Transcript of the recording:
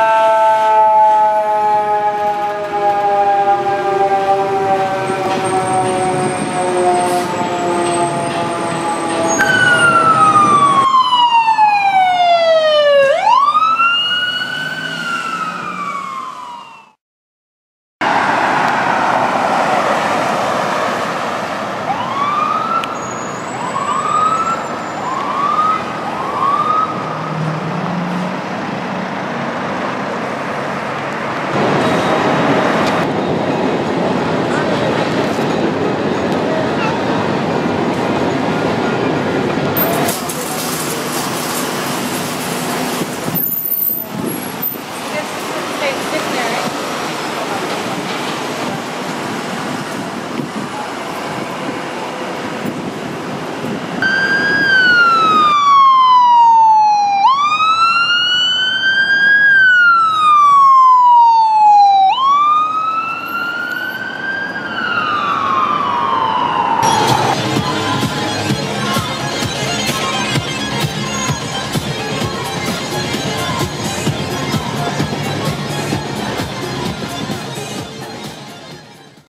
Uh...